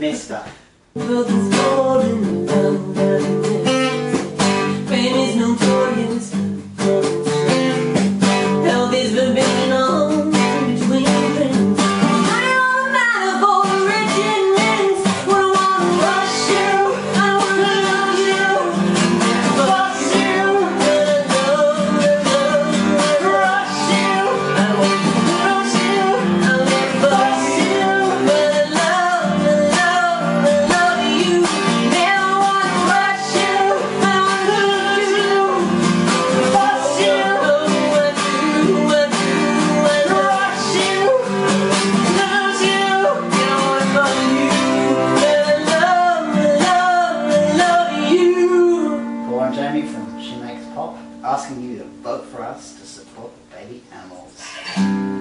でした。She makes pop asking you to vote for us to support baby animals.